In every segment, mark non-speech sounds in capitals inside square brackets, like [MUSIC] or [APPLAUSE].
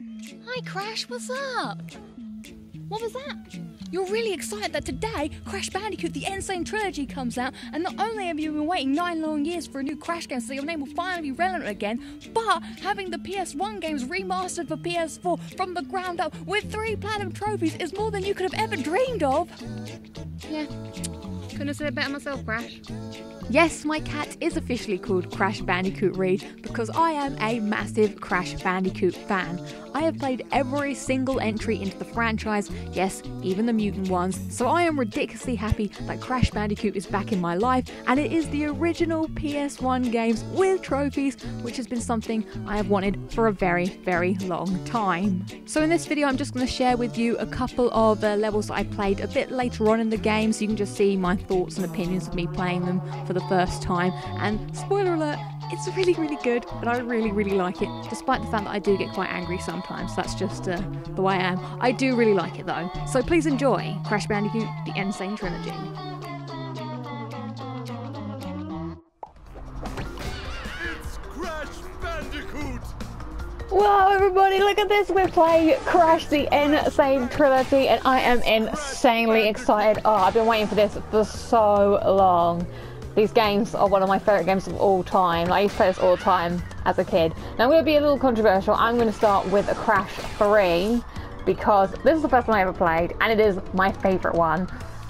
Hi Crash, what's up? What was that? You're really excited that today Crash Bandicoot the N. Sane Trilogy comes out, and not only have you been waiting nine long years for a new Crash game so your name will finally be relevant again, but having the PS1 games remastered for PS4 from the ground up with three platinum trophies is more than you could have ever dreamed of. Yeah, couldn't have said it better myself, Crash. Yes, my cat is officially called Crash Bandicoot Reed because I am a massive Crash Bandicoot fan. I have played every single entry into the franchise, yes, even the mutant ones, so I am ridiculously happy that Crash Bandicoot is back in my life and it is the original PS1 games with trophies, which has been something I have wanted for a very, very long time. So in this video, I'm just going to share with you a couple of uh, levels that I played a bit later on in the game so you can just see my thoughts and opinions of me playing them for the first time. And spoiler alert, it's really, really good, and I really, really like it, despite the fact that I do get quite angry sometimes. That's just uh, the way I am. I do really like it though. So please enjoy Crash Bandicoot The N. Sane Trilogy. It's Crash Bandicoot! Wow, everybody, look at this. We're playing Crash the N. Sane Trilogy, and I am insanely excited. Oh, I've been waiting for this for so long. These games are one of my favourite games of all time. I used to play this all the time as a kid. Now, I'm going to be a little controversial. I'm going to start with a Crash 3 because this is the first one I ever played, and it is my favourite one.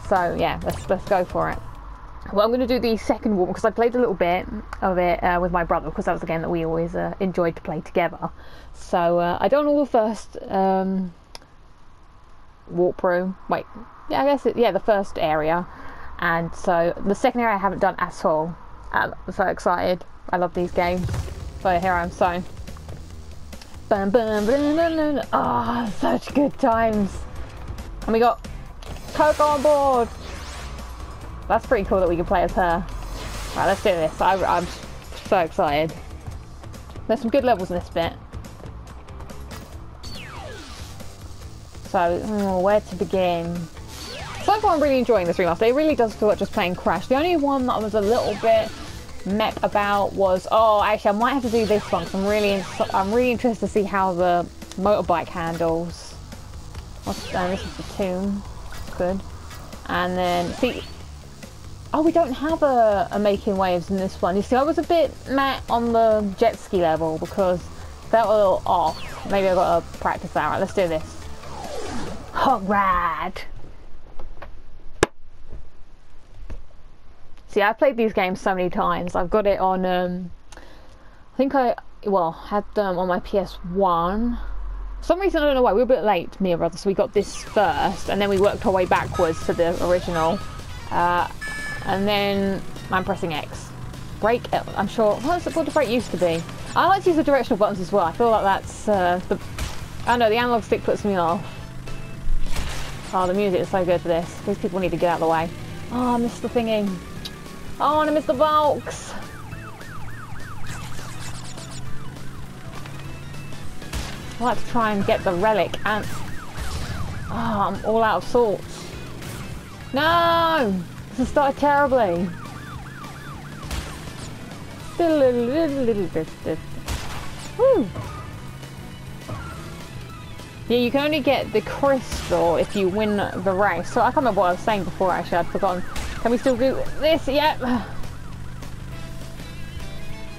So, yeah, let's, let's go for it. Well, I'm going to do the second one because I played a little bit of it uh, with my brother because that was a game that we always uh, enjoyed to play together. So uh, I don't know the first um, walkthrough. Wait, yeah, I guess it, yeah, the first area. And so the second area I haven't done at all. Um, I'm so excited. I love these games. So here I am. So, bum, bum, bum, bum, bum. oh, such good times. And we got Coco on board. That's pretty cool that we can play as her. Right, let's do this. I, I'm so excited. There's some good levels in this bit. So, oh, where to begin? So far I'm really enjoying this remaster. It really does feel like just playing Crash. The only one that was a little bit meh about was, oh, actually I might have to do this one I'm really, I'm really interested to see how the motorbike handles. What's, uh, this is the tomb. Good. And then, see, Oh, we don't have a, a making waves in this one. You see, I was a bit meh on the jet ski level because that was a little off. Maybe I've got to practice that. Right, let's do this. Hog Ride! See, I've played these games so many times. I've got it on, um, I think I, well, had them on my PS1. For some reason, I don't know why, we were a bit late, me and brother, so we got this first, and then we worked our way backwards to the original. Uh, and then I'm pressing X. Break, I'm sure, what's what the break used to be? I like to use the directional buttons as well. I feel like that's, uh, the, I know, the analog stick puts me off. Oh, the music is so good for this. These people need to get out of the way. Oh, I missed the thingy. Oh, and I missed the Valks. I like to try and get the relic and... Oh, I'm all out of sorts. No! This has started terribly. Woo. Yeah, you can only get the crystal if you win the race. So I can't remember what I was saying before actually, I'd forgotten. Can we still do this? Yep.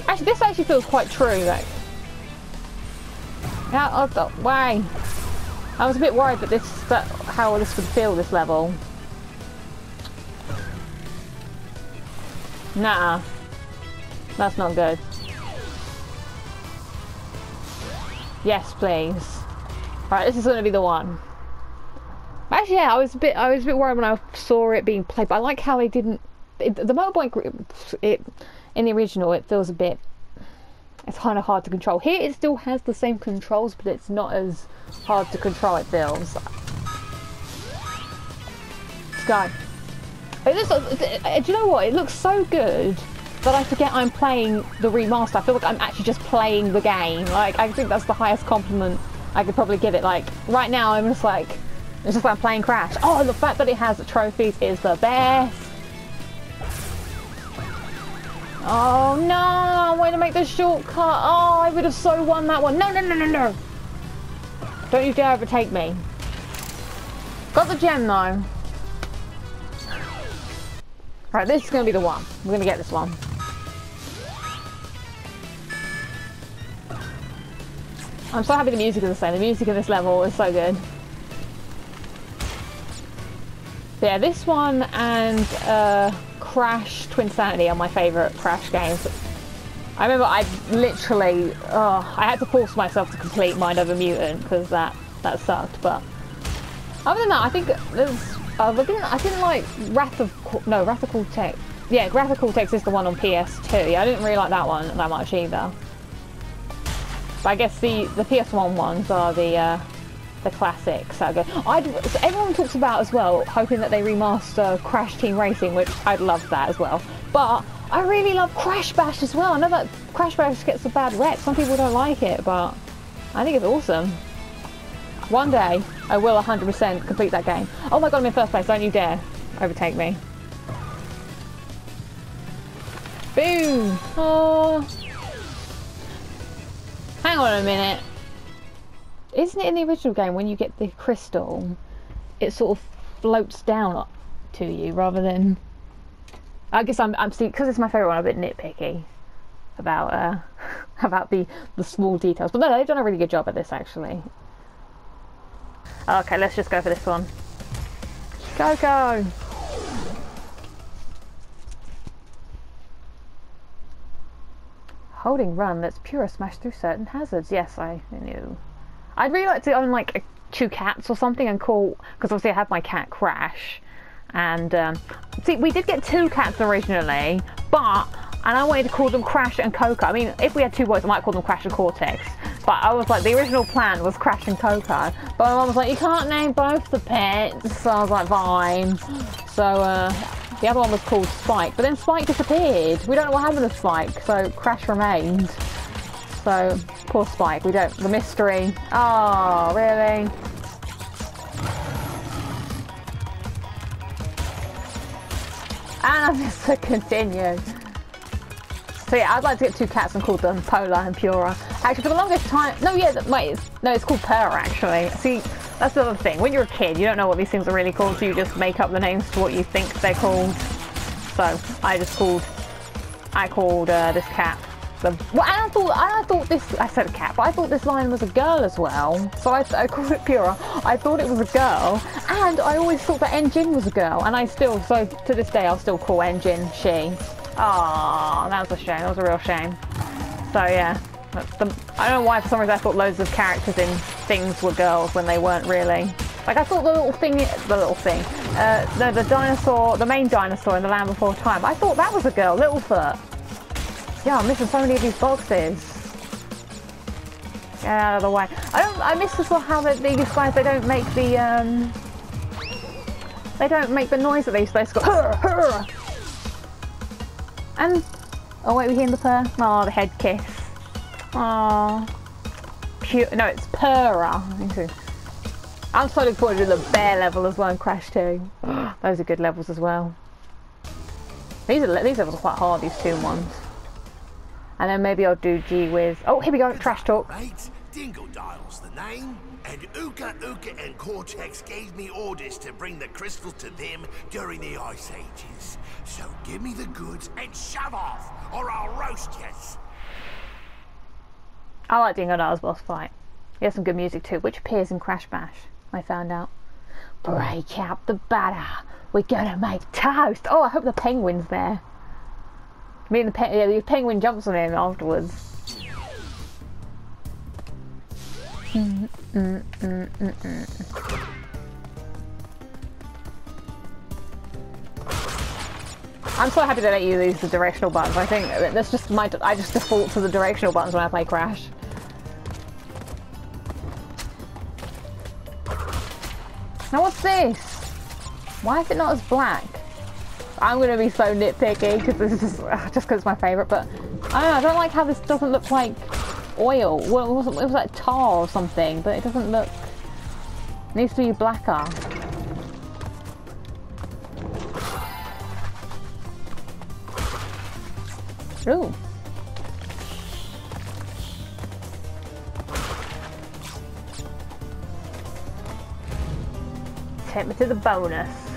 Actually, this actually feels quite true, like. The way. I was a bit worried that this, that how this would feel, this level. Nah. That's not good. Yes, please. Right, this is going to be the one. Yeah, I was a bit, I was a bit worried when I saw it being played, but I like how they didn't. It, the motorbike, it in the original, it feels a bit. It's kind of hard to control. Here, it still has the same controls, but it's not as hard to control. It feels. Sky. It looks, uh, do you know what? It looks so good that I forget I'm playing the remaster. I feel like I'm actually just playing the game. Like, I think that's the highest compliment I could probably give it. Like, right now I'm just like, it's just like playing Crash. Oh, the fact that it has trophies is the best. Oh no, I'm going to make the shortcut. Oh, I would have so won that one. No, no, no, no, no. Don't you dare overtake me. Got the gem though. Right, this is gonna be the one. We're gonna get this one. I'm so happy the music is the same. The music in this level is so good. Yeah, this one and uh, Crash Twinsanity are my favourite Crash games. I remember I literally, oh, I had to force myself to complete Mind Over Mutant because that, that sucked, but other than that, I think there's, uh, I, didn't, I didn't like Wrath of, no, Wrath of Cortex. Yeah, Wrath of Cortex is the one on PS2. Yeah, I didn't really like that one that much either. But I guess the, the PS1 ones are the, uh, the classics that go. I'd, so everyone talks about as well, hoping that they remaster Crash Team Racing, which I'd love that as well. But I really love Crash Bash as well. I know that Crash Bash gets a bad rep. Some people don't like it, but I think it's awesome. One day, I will 100% complete that game. Oh my god, I'm in first place. Don't you dare overtake me. Boom! Oh. Hang on a minute. Isn't it in the original game when you get the crystal, it sort of floats down to you rather than... I guess I'm, I'm because it's my favourite one, I'm a bit nitpicky about uh, [LAUGHS] about the, the small details. But no, they've done a really good job at this actually. Okay, let's just go for this one. Go, go! Holding run lets Pura smash through certain hazards. Yes, I knew. I'd really like to own like two cats or something and call because obviously I have my cat Crash, and um, see we did get two cats originally, but and I wanted to call them Crash and Coco. I mean, if we had two boys, I might call them Crash and Cortex. But I was like, the original plan was Crash and Coco. But my mum was like, you can't name both the pets. So I was like, fine. So uh, the other one was called Spike. But then Spike disappeared. We don't know what happened to Spike. So Crash remained. So poor Spike. We don't. The mystery. Oh, really? And I'm [LAUGHS] just to continue. So yeah, I'd like to get two cats and call them Polar and Pura. Actually, for the longest time, no, yeah, wait, it's, no, it's called Purr actually. See, that's the other thing. When you're a kid, you don't know what these things are really called, so you just make up the names to what you think they're called. So I just called, I called uh, this cat. The, well, and I thought, I thought this, I said a cat, but I thought this lion was a girl as well. So I, I called it Pura. I thought it was a girl, and I always thought that N. Gin was a girl, and I still, so to this day, I'll still call N. Gin she. Oh, that was a shame. That was a real shame. So yeah, the, I don't know why for some reason I thought loads of characters in things were girls when they weren't really. Like I thought the little thing, the little thing, uh, the, the dinosaur, the main dinosaur in the Land Before Time, I thought that was a girl, Littlefoot. Yeah, I'm missing so many of these boxes. Get out of the way. I don't. I miss as well how the, these guys they don't make the um. They don't make the noise that they used to. Go. Hur, and oh wait, we hear the purr. Oh, the head kiss. Oh, pure. No, it's purra. I'm looking forward to the bear level as well in Crash 2. [GASPS] Those are good levels as well. These are these levels are quite hard. These two ones. And then maybe I'll do Gee Wiz. Oh, here we go. Trash talk. Right, Dingodile's the name. And Uka Uka and Cortex gave me orders to bring the crystal to them during the Ice Ages. So give me the goods and shove off, or I'll roast yous. I like Dingodile's boss fight. He has some good music too, which appears in Crash Bash, I found out. Break out the batter. We're gonna make toast. Oh, I hope the penguin's there. I mean, the, pe yeah, the penguin jumps on him afterwards. I'm so happy to let you use the directional buttons. I think that's just my. I just default to the directional buttons when I play Crash. Now what's this? Why is it not as black? I'm gonna be so nitpicky because this is just because it's my favorite. But I don't, know, I don't like how this doesn't look like oil. Well, it was, it was like tar or something, but it doesn't look. It needs to be blacker. Ooh. take me to the bonus.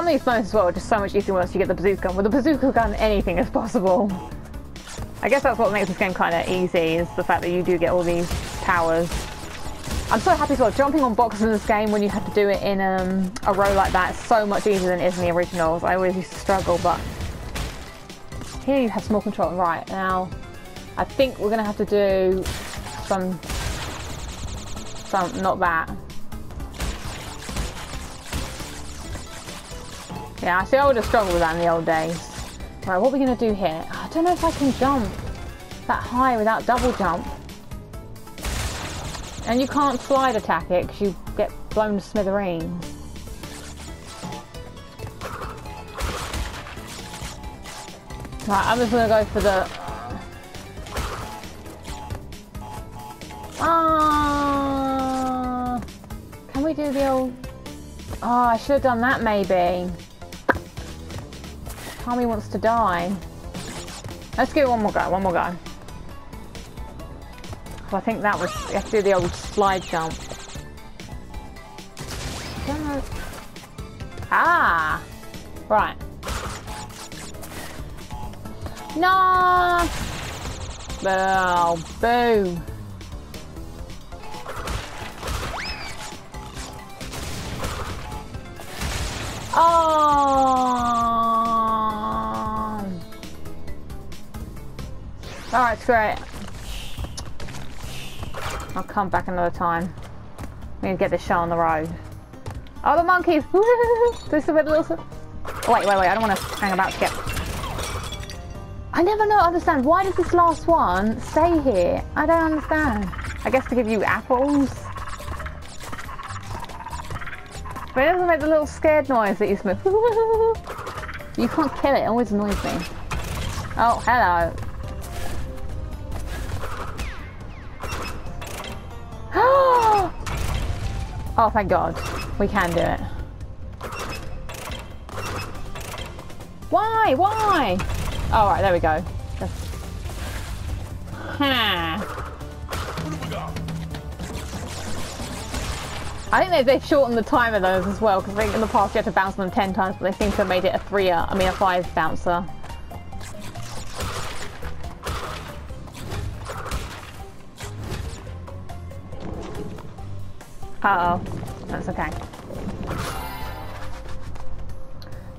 Some of these bonus as well are just so much easier once you get the bazooka gun. With the bazooka gun, anything is possible. I guess that's what makes this game kind of easy, is the fact that you do get all these powers. I'm so happy as well. Jumping on boxes in this game when you have to do it in um, a row like that is so much easier than it is in the originals. I always used to struggle, but here you have small control. Right, now I think we're going to have to do some, some, not that. Yeah, I see I would have struggled with that in the old days. Right, what are we going to do here? I don't know if I can jump that high without double jump. And you can't slide attack it because you get blown to smithereens. Right, I'm just going to go for the... Ah, can we do the old... Oh, I should have done that maybe. Tommy wants to die. Let's give it one more go, one more go. I think that was, to do the old slide jump. Ah! Right. No! Oh, boo. Oh! Alright, screw it. I'll come back another time. We need to get this show on the road. Oh, the monkeys! [LAUGHS] this is a bit little... Oh, wait, wait, wait, I don't want to hang about get... I never know, understand, why does this last one stay here? I don't understand. I guess to give you apples? But it doesn't make the little scared noise that you smith. [LAUGHS] you can't kill it, it always annoys me. Oh, hello. Oh, thank God. We can do it. Why? Why? All right, there we go. I think they, they've shortened the time of those as well, because I think in the past you had to bounce them 10 times, but they seem to have made it a three, uh, I mean a five bouncer. Uh oh that's okay.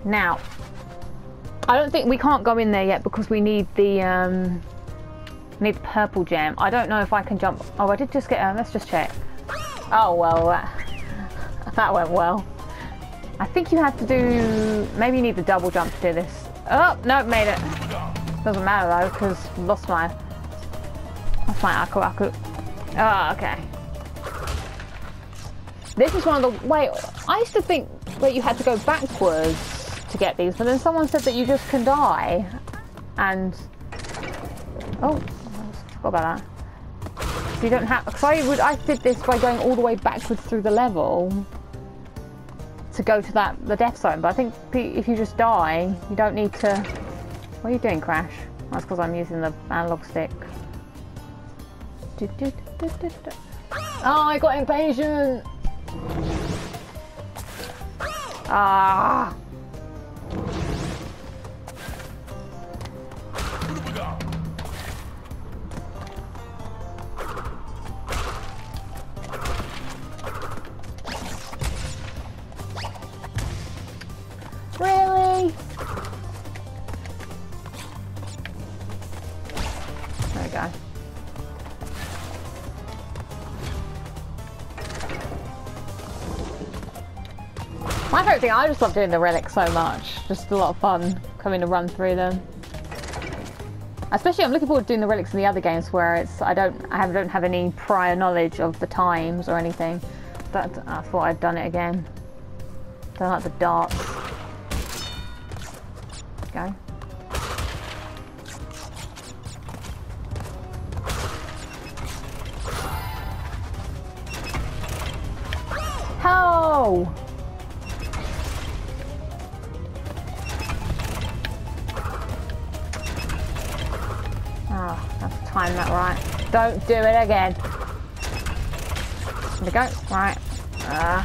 Now, I don't think we can't go in there yet because we need the um, need the purple gem. I don't know if I can jump. Oh, I did just get. Uh, let's just check. Oh well, that, [LAUGHS] that went well. I think you have to do. Maybe you need the double jump to do this. Oh no, made it. Doesn't matter though because lost my. Lost my aku aku. Oh, okay. This is one of the. Wait, I used to think that you had to go backwards to get these, but then someone said that you just can die. And. Oh, I forgot about that. So you don't have. Because I, would, I did this by going all the way backwards through the level to go to that the death zone, but I think if you just die, you don't need to. What are you doing, Crash? That's because I'm using the analog stick. Oh, I got impatient! Ah. Love doing the relics so much. Just a lot of fun coming to run through them. Especially, I'm looking forward to doing the relics in the other games where it's I don't I have, don't have any prior knowledge of the times or anything. But uh, I thought I'd done it again. Don't like the darts. Don't do it again. There we go. Right. Uh.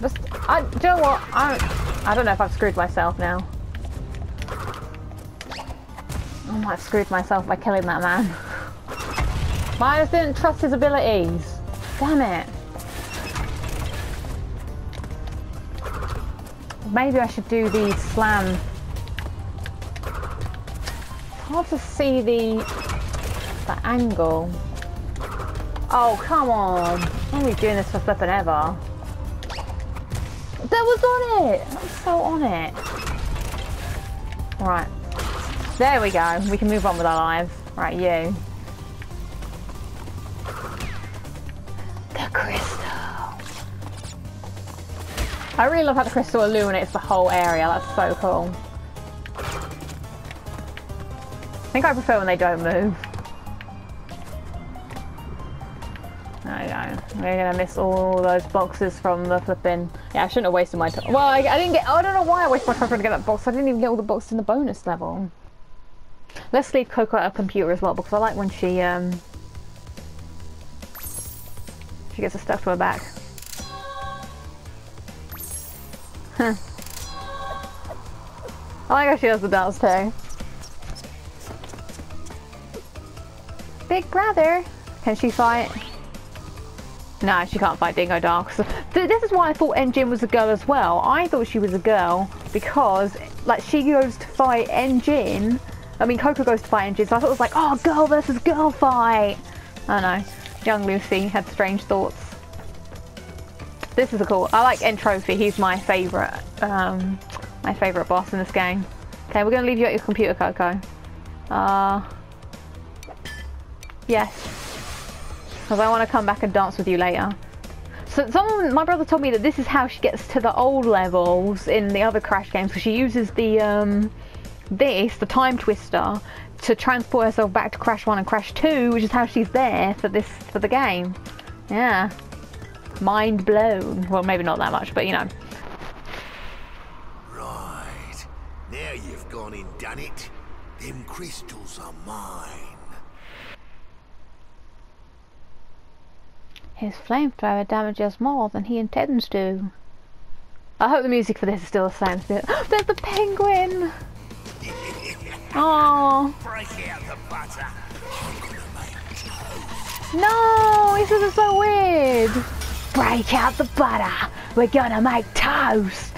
Just, I, do you know what? I, I don't know if I've screwed myself now. I might have screwed myself by killing that man. [LAUGHS] I didn't trust his abilities. Damn it. Maybe I should do the slam. To see the, the angle. Oh, come on. I'm only doing this for flipping ever. That was on it! I was so on it. Right. There we go. We can move on with our lives. Right, you. The crystal. I really love how the crystal illuminates the whole area. That's so cool. I think I prefer when they don't move. We go. We're gonna miss all those boxes from the flipping. Yeah, I shouldn't have wasted my time. Well, I, I didn't get. I don't know why I wasted my time trying to get that box. I didn't even get all the boxes in the bonus level. Let's leave Coco at a computer as well because I like when she um she gets a stuff to her back. Huh. I like how she does the dance too. Big brother, can she fight? No, she can't fight Dingo Dark. So, th this is why I thought N. Gin was a girl as well. I thought she was a girl because, like, she goes to fight N. Gin. I mean, Coco goes to fight N. Gin, so I thought it was like, oh, girl versus girl fight. I know. Young Lucy had strange thoughts. This is a cool. I like N. Trophy. He's my favourite. Um, my favourite boss in this game. Okay, we're gonna leave you at your computer, Coco. Uh, yes because I want to come back and dance with you later. So someone, my brother told me that this is how she gets to the old levels in the other Crash games, because she uses the, um, this, the Time Twister, to transport herself back to Crash 1 and Crash 2, which is how she's there for this, for the game. Yeah. Mind blown. Well, maybe not that much, but you know. Right. Now you've gone and done it. Them crystals are mine. His flamethrower damages more than he intends to. I hope the music for this is still the same. [GASPS] There's the penguin! [LAUGHS] Oh. No, this is so weird. Break out the butter. We're gonna make toast.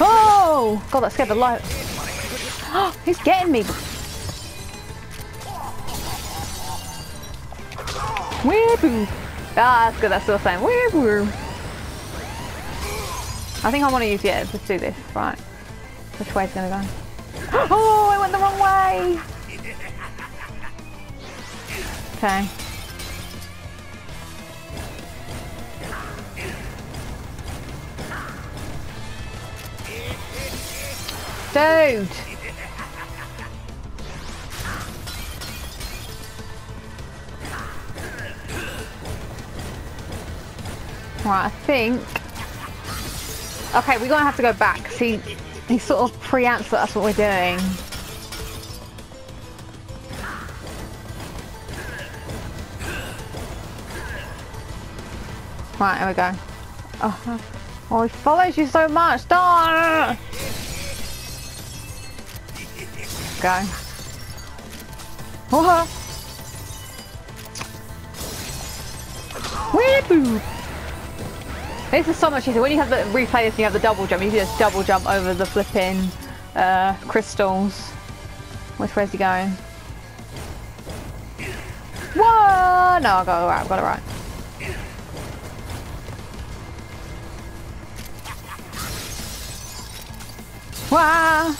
Oh! God, that scared the life. [GASPS] He's getting me. Weeaboo. Ah, that's good. That's still the same. I think I want to use, yeah, let's do this. Right. Which way is going to go? [GASPS] Oh, I went the wrong way. Okay. Dude. Right, I think... Okay, we're gonna have to go back. See, he sort of that that's what we're doing. Right, here we go. Oh, oh he follows you so much. Don't! Go. Oh! Weeaboo! This is so much easier. When you have the replay this you have the double jump, you can just double jump over the flipping uh, crystals. Which way's he going? Whoa! No, I got it right. I got it right. Wow!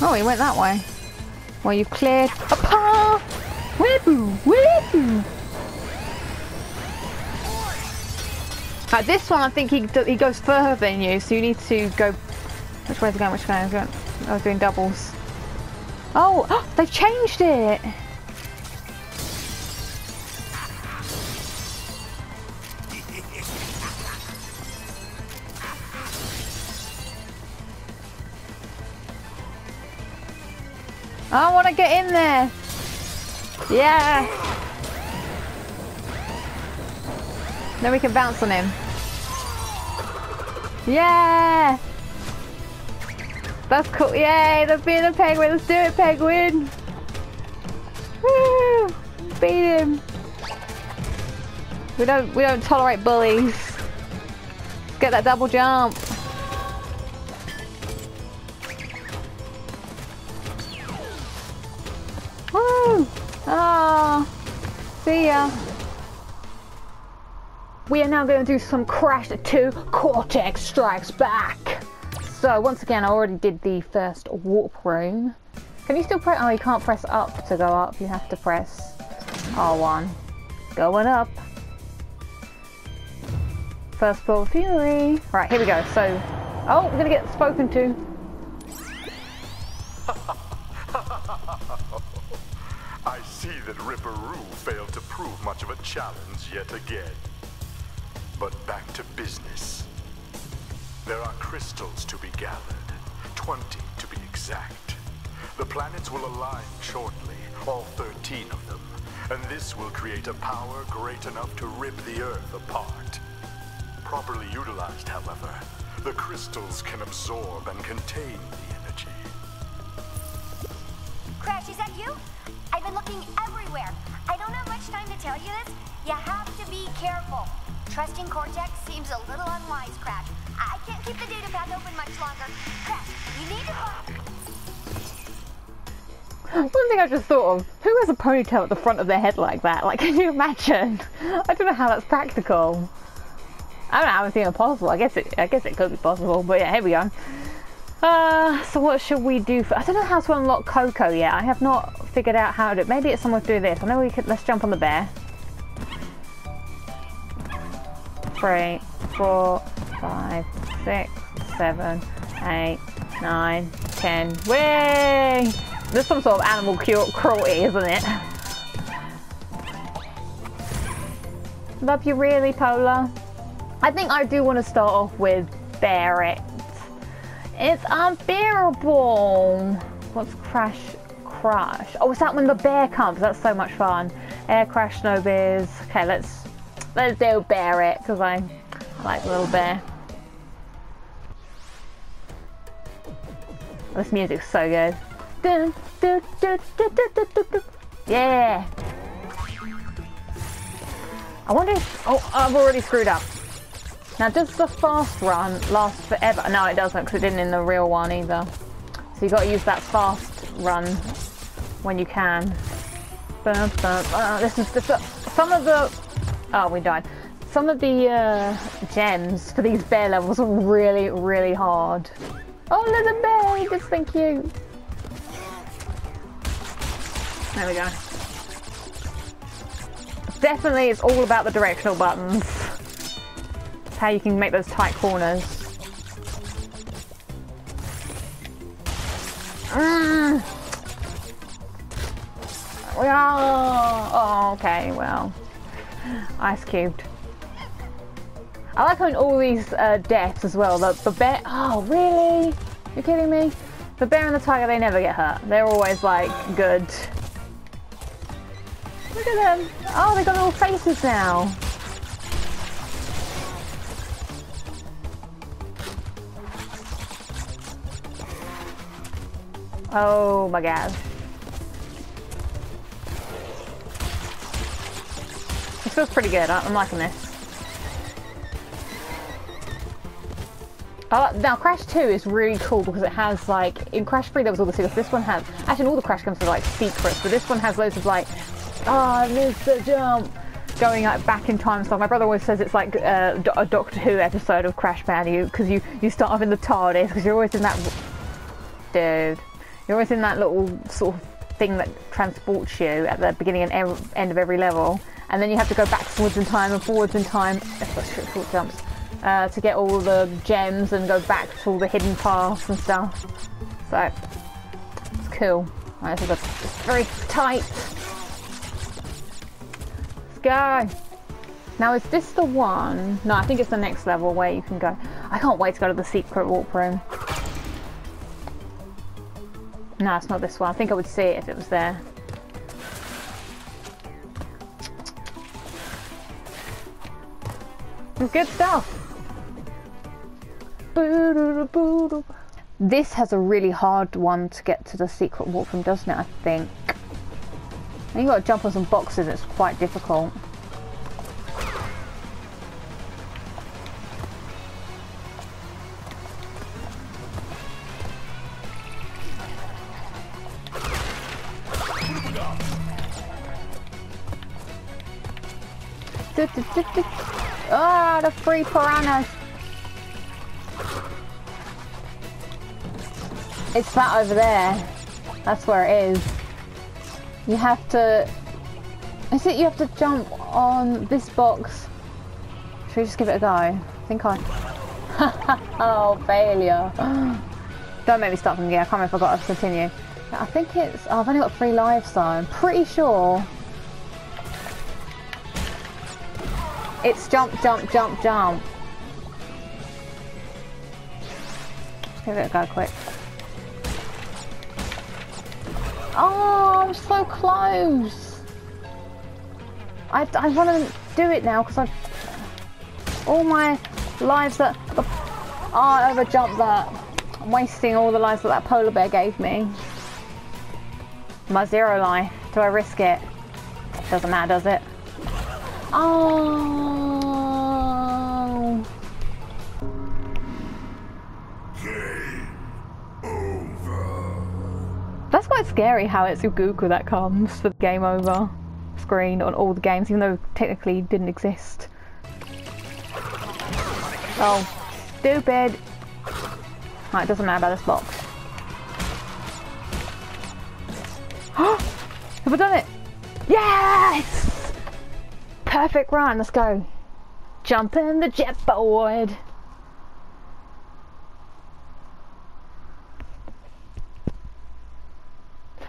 Oh, he went that way. Well, you've cleared a path! Weeaboo! Weeaboo! Like this one, I think he he goes further than you, so you need to go. Which way's it going? Which way is going? Oh, I was doing doubles. Oh [GASPS] they've changed it. I want to get in there. Yeah. Then we can bounce on him. Yeah. That's cool. Yay, the being a penguin. Let's do it, penguin. Woo! Beat him. We don't we don't tolerate bullies. Get that double jump. Woo! Ah, see ya. We are now going to do some Crash 2 Cortex Strikes Back. So once again, I already did the first warp room. Can you still press? Oh, you can't press up to go up. You have to press R1. Going up. First floor fury. Right, here we go. So, oh, we're gonna get spoken to. [LAUGHS] I see that Ripper Roo failed to prove much of a challenge yet again. But back to business. There are crystals to be gathered, 20 to be exact. The planets will align shortly, all 13 of them, and this will create a power great enough to rip the Earth apart. Properly utilized, however, the crystals can absorb and contain the energy. Crash, is that you? I've been looking everywhere. I don't have much time to tell you this. You have to be careful. Trusting Cortex seems a little unwise, Crash. I can't keep the data path open much longer. Crash, you need to... One thing I just thought of, who has a ponytail at the front of their head like that? Like, [LAUGHS] can you imagine? I don't know how that's practical. I don't know how it's even possible. I guess it, I guess it could be possible, but yeah, here we go. Uh, so what should we do? For, I don't know how to unlock Coco yet. I have not figured out how to. Maybe it's someone through this. I know we could. Let's jump on the bear. Three, four, five, six, seven, eight, nine, ten. Way! There's some sort of animal cruelty, isn't it? Love you really, Polar. I think I do want to start off with Bear It. It's unbearable. What's Crash Crush? Oh, is that when the bear comes? That's so much fun. Air Crash, Snow Biz. Okay, let's let's do Bear It because I, I like the little bear. This music's so good. Yeah. I wonder if... Oh, I've already screwed up. Now, does the fast run last forever? No, it doesn't, because it didn't in the real one either. So you got to use that fast run when you can. This is some of the... Oh, we died. Some of the uh, gems for these bear levels are really, really hard. Oh, little bear, just thank you. There we go. Definitely, it's all about the directional buttons. It's how you can make those tight corners. Mm. Oh, oh, okay, well. Ice cubed. I like having all these uh, deaths as well. The, the bear. Oh, really? You're kidding me? The bear and the tiger, they never get hurt. They're always like good. Look at them. Oh, they got little faces now. Oh my god. Feels pretty good. I'm liking this. Uh, now Crash 2 is really cool because it has like in Crash 3 there was all the secrets. This one has actually all the Crash games are like secrets, but this one has loads of like oh, I missed the jump. Going like back in time stuff. My brother always says it's like uh, a Doctor Who episode of Crash Bandicoot because you you start off in the TARDIS because you're always in that dude. You're always in that little sort of thing that transports you at the beginning and end of every level, and then you have to go backwards in time and forwards in time. Short jumps. Uh, to get all the gems and go back to all the hidden paths and stuff. So, it's cool. Right, it's very tight Let's go. Now, is this the one? No, I think it's the next level where you can go. I can't wait to go to the secret warp room. No, it's not this one. I think I would see it if it was there. Good stuff. This has a really hard one to get to the secret walk from, doesn't it? I think. And you got to jump on some boxes. It's quite difficult. Ah, oh, the free piranhas. It's that over there. That's where it is. You have to... Is it you have to jump on this box? Should we just give it a go? I think I... [LAUGHS] oh, failure. [GASPS] Don't make me start from again. I can't remember if I got to continue. I think it's... Oh, I've only got three lives though. I'm pretty sure... It's jump, jump, jump, jump. Give it a go quick. Oh, I'm so close. I, I want to do it now because I've... All my lives that... Oh, I over jumped that. I'm wasting all the lives that that polar bear gave me. My zero life. Do I risk it? Doesn't matter, does it? Oh... quite scary how it's Uka Uka that comes for the game over screen on all the games, even though technically didn't exist. Oh, stupid. Right, doesn't matter about this box. [GASPS] Have I done it? Yes! Perfect run, let's go. Jump in the jet board.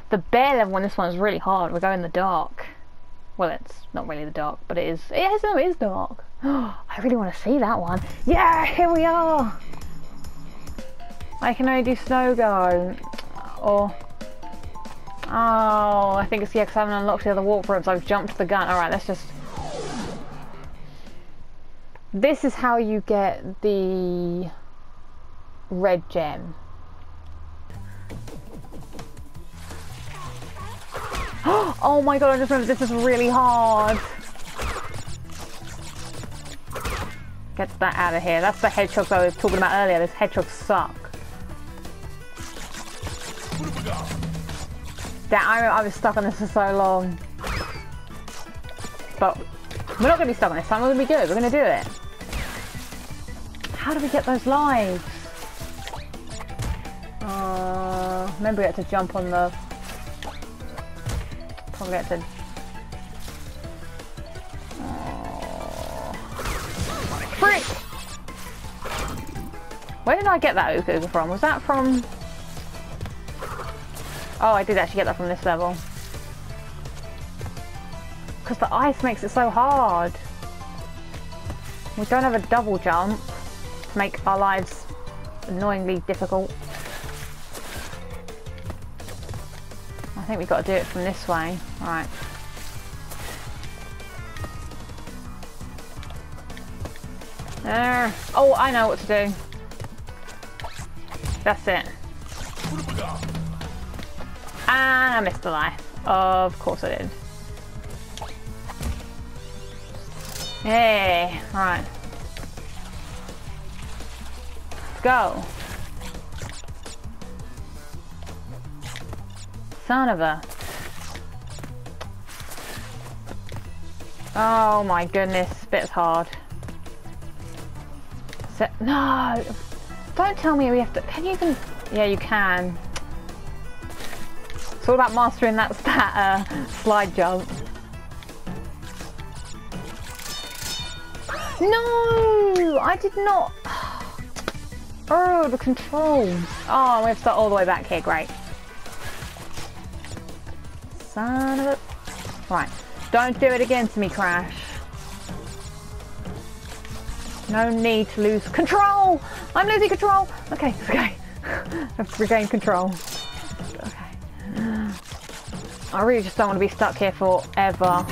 The bear level on this one is really hard. We're going in the dark. Well, it's not really the dark, but it is. Yes, no, it is dark. [GASPS] I really want to see that one. Yeah, here we are. I can only do snow go. Or... Oh, I think it's yeah, because I haven't unlocked the other warp rooms. I've jumped the gun. Alright, let's just... This is how you get the red gem. [GASPS] oh my god, I just remember this is really hard. Get that out of here. That's the hedgehogs I was talking about earlier. This hedgehogs suck. Damn, I, I was stuck on this for so long. But we're not going to be stuck on this time. We're going to be good. We're going to do it. How do we get those lives? Uh, remember we had to jump on the Forget Oh. Frick! Where did I get that Uka from? Was that from... Oh, I did actually get that from this level. Because the ice makes it so hard. We don't have a double jump to make our lives annoyingly difficult. Think we've got to do it from this way. Right. There. Oh, I know what to do. That's it. And I missed the life. Of course I did. Hey, right. Let's go. Son of a... Oh my goodness, this bit's hard. So, no! Don't tell me we have to... Can you even... Yeah, you can. It's all about mastering that, [LAUGHS] that uh, slide jump. No! I did not... Oh, the controls. Oh, we have to start all the way back here. Great. Son of a... Right. Don't do it again to me, Crash. No need to lose control! I'm losing control! Okay, okay. [LAUGHS] I've regained control. Okay. I really just don't want to be stuck here forever.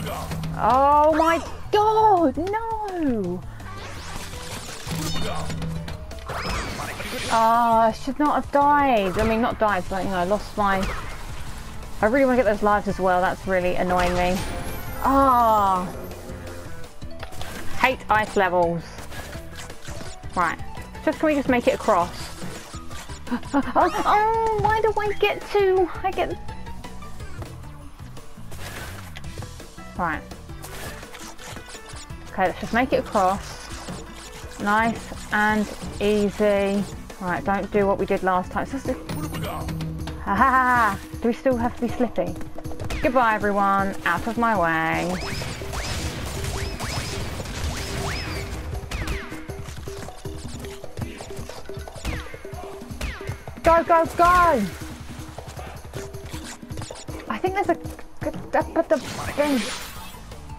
Oh my god, no! Ah, I should not have died. I mean, not died, but you know, I lost my... I really want to get those lives as well. That's really annoying me. Ah. Hate ice levels. Right. Just can we just make it across? [GASPS] Oh, oh, why do I get to? I get... Right. Okay, let's just make it across. Nice and easy. Right, don't do what we did last time. [LAUGHS] Ha ha ha! Do we still have to be slippy? Goodbye everyone, out of my way. Go, go, go! I think there's a... But the.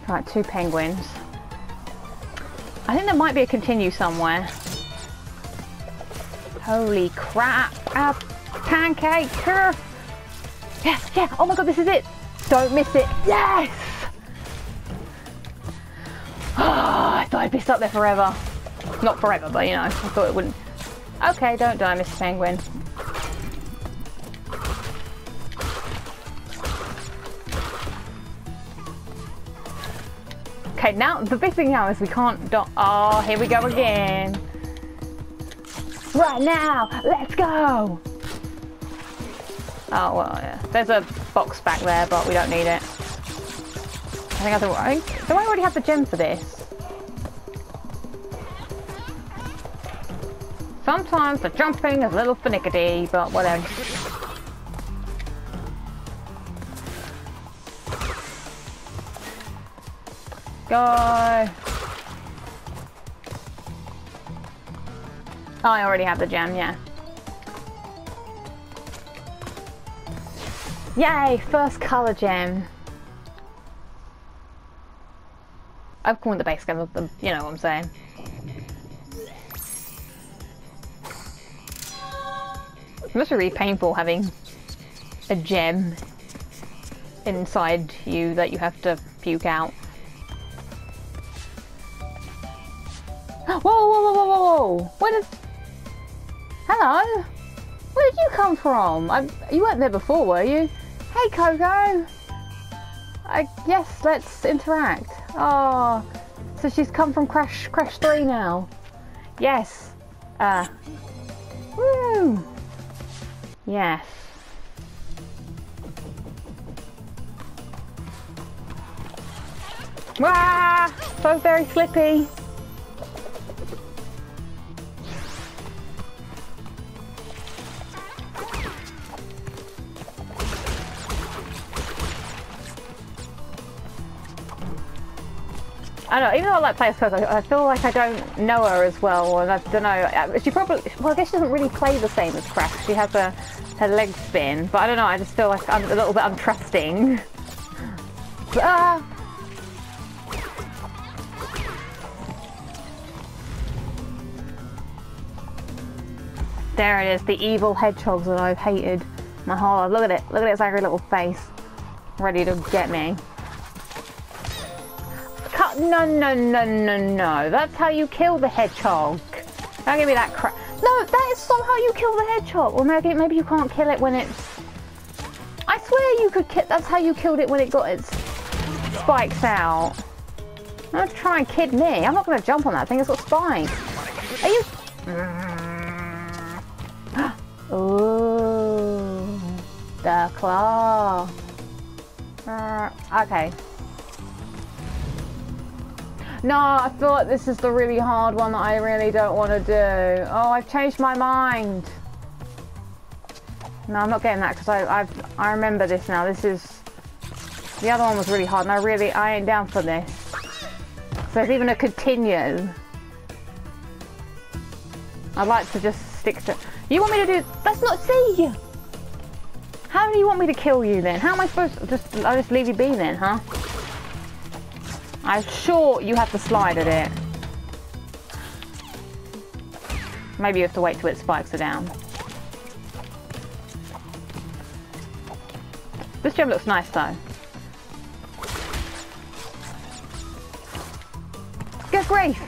Right, two penguins. I think there might be a continue somewhere. Holy crap! A pancake! Yes, yeah! Oh my god, this is it! Don't miss it! Yes! Oh, [SIGHS] I thought I'd be stuck there forever. Not forever, but you know, I thought it wouldn't. Okay, don't die, Mr. Penguin. Okay, now the big thing now is we can't. Don't, oh, here we go again. Right now, let's go. Oh well, yeah. There's a box back there, but we don't need it. I think I, think, do I already have the gem for this? Sometimes the jumping is a little finickety, but whatever. Go! Oh, I already have the gem, yeah. Yay, first colour gem. I've called the base game of them, you know what I'm saying. It must be really painful having a gem inside you that you have to puke out. [GASPS] Whoa, whoa, whoa, whoa, whoa, whoa! Where did... Hello? Where did you come from? I... You weren't there before, were you? Hey, Coco! I... Yes, let's interact. Oh, so she's come from Crash Crash 3 now. Yes. Uh... Woo! Yes. Wah! So very slippy. I don't know, even though I like playing Coco, I feel like I don't know her as well, and I don't know. Uh, she probably, well, I guess she doesn't really play the same as Crash. She has a her leg spin, but I don't know. I just feel like I'm a little bit untrusting. [LAUGHS] ah. There it is, the evil hedgehogs that I've hated my whole life. Look at it, look at its angry little face, ready to get me. No, no, no, no, no. That's how you kill the hedgehog. Don't give me that crap. No, that is somehow you kill the hedgehog. Or maybe, maybe you can't kill it when it's... I swear you could kill... That's how you killed it when it got its spikes out. Don't try and kid me. I'm not going to jump on that thing. It's got spikes. Are you... [GASPS] Ooh. The claw. Uh, okay. No, I feel like this is the really hard one that I really don't want to do. Oh, I've changed my mind. No, I'm not getting that because I I've, I remember this now. This is the other one was really hard, and I really I ain't down for this. So it's even a continue. I'd like to just stick to. You want me to do? That's not see. How do you want me to kill you then? How am I supposed to just? I'll just leave you be then, huh? I'm sure you have to slide at it. Maybe you have to wait till its spikes are down. This gem looks nice though. Good grief!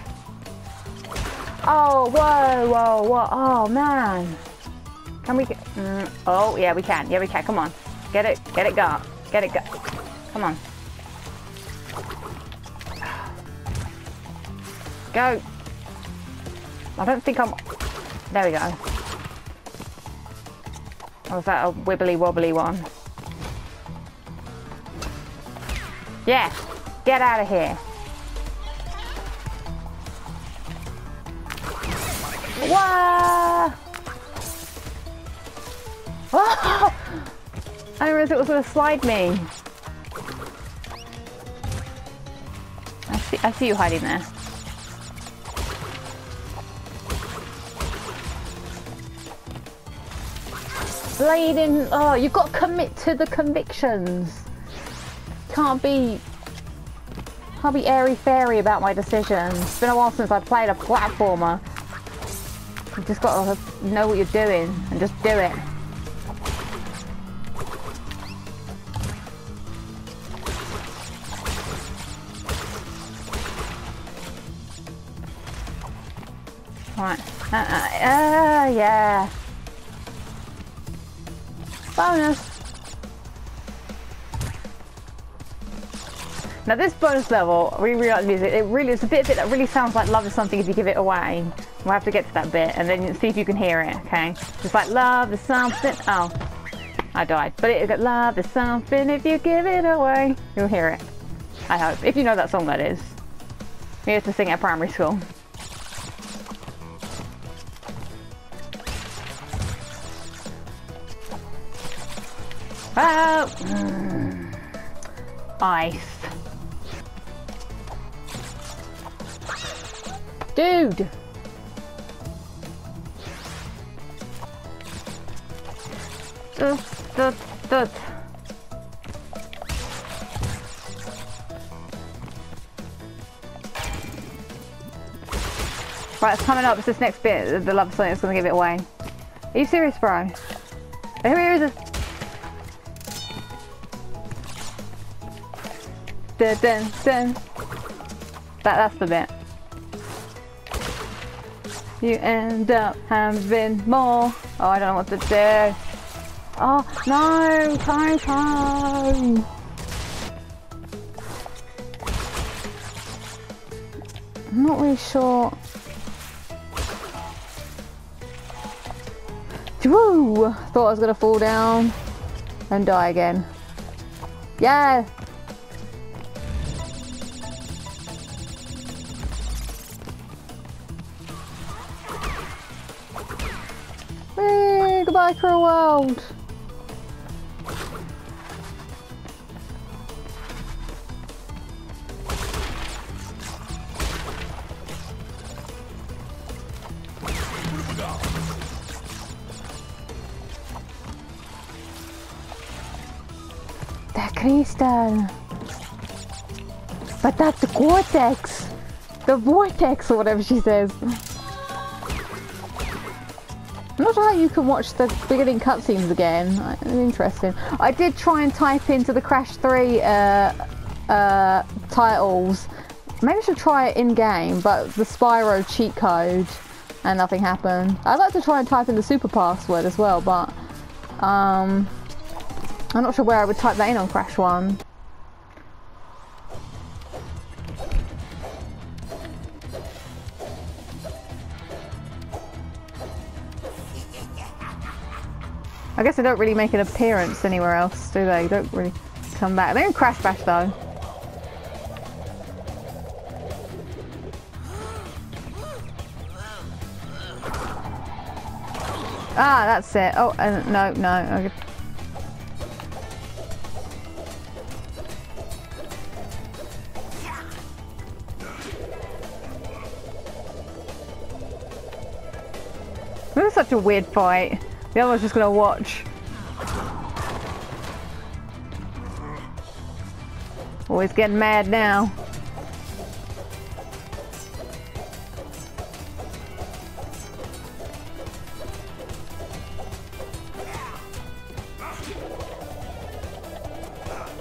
Oh, whoa, whoa, whoa. Oh, man. Can we get... Mm, oh, yeah, we can. Yeah, we can. Come on. Get it. Get it go. Get it go. Come on. Go. I don't think I'm... There we go. Or was that a wibbly wobbly one? Yeah. Get out of here. Whoa! Oh! [LAUGHS] I didn't realize it was going to slide me. I see, I see you hiding there. Blading, oh, you've got to commit to the convictions. Can't be, can't be airy fairy about my decisions. It's been a while since I played a platformer. You just got to know what you're doing and just do it. Right. Uh, uh, uh, yeah. Bonus. Now this bonus level, we the music. It really is a bit of it that really sounds like Love is Something if you give it away. We'll have to get to that bit and then see if you can hear it, okay? Just like Love is Something. Oh, I died. But it got Love is Something if you give it away. You'll hear it. I hope. If you know that song, that is. We have to sing at primary school. Oh! Ice. Dude! Dut, dut, dut. Right, it's coming up. It's this next bit. The love song is going to give it away. Are you serious, bro? Here is Dun, dun, dun. That, that's the bit. You end up having more. Oh, I don't know what to do. Oh, no, time, time. I'm not really sure. Woo! Thought I was gonna fall down and die again. Yeah! Cruel world! That crystal. But that's the cortex. The vortex or whatever she says. I'm how you can watch the beginning cutscenes again. Interesting. I did try and type into the Crash 3 uh, uh, titles. Maybe I should try it in game, but the Spyro cheat code and nothing happened. I'd like to try and type in the super password as well, but um, I'm not sure where I would type that in on Crash 1. I guess they don't really make an appearance anywhere else, do they? They don't really come back. They're in Crash Bash though. Ah, that's it. Oh, uh, no, no. Okay. This is such a weird fight. The other one's just gonna watch. Oh, he's getting mad now.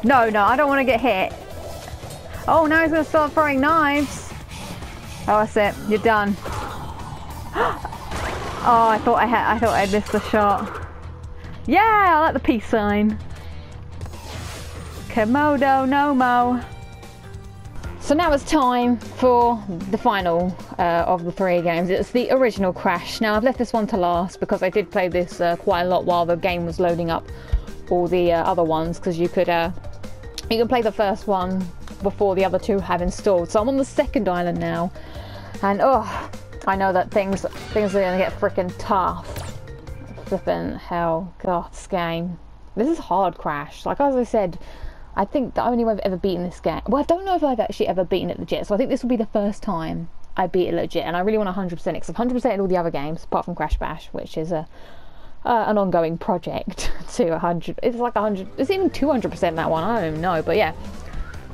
No, no, I don't want to get hit. Oh, now he's going to start throwing knives. Oh, that's it. You're done. [GASPS] Oh, oh, I thought I had. I thought I missed the shot. Yeah, I like the peace sign. Komodo no mo. So now it's time for the final uh, of the three games. It's the original Crash. Now I've left this one to last because I did play this uh, quite a lot while the game was loading up all the uh, other ones because you could uh, you can play the first one before the other two have installed. So I'm on the second island now, and oh, I know that things things are gonna get freaking tough. Flipping hell, God, this game. This is hard, Crash. Like as I said, I think the only way I've ever beaten this game. Well, I don't know if I've actually ever beaten it legit. So I think this will be the first time I beat it legit, and I really want 100% it because I've 100% in all the other games apart from Crash Bash, which is a uh, an ongoing project [LAUGHS] to 100. It's like 100. It's even 200% that one. I don't even know, but yeah.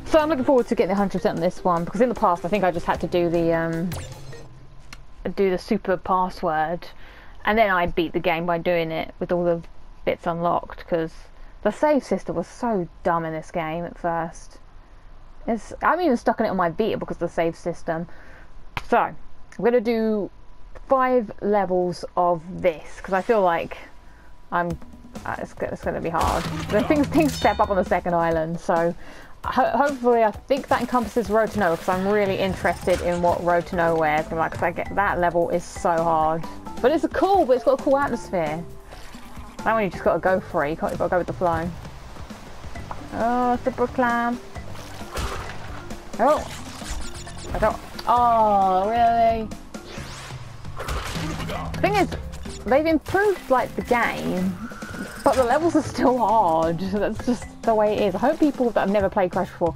So I'm looking forward to getting the 100% on this one because in the past I think I just had to do the um, do the super password, and then I beat the game by doing it with all the bits unlocked because the save system was so dumb in this game at first. It's, I'm even stuck in it on my Vita because of the save system. So, I'm going to do five levels of this because I feel like I'm. Uh, it's, it's going to be hard. The things things step up on the second island, so ho hopefully I think that encompasses Road to Nowhere because I'm really interested in what Road to Nowhere is like. Because I get that level is so hard, but it's a cool, but it's got a cool atmosphere. That one you just got to go for it. You can't. You got to go with the flow. Oh, super clam. Oh, I don't. Oh, really? The Thing is, they've improved like the game, but the levels are still hard. [LAUGHS] That's just the way it is. I hope people that have never played Crash before,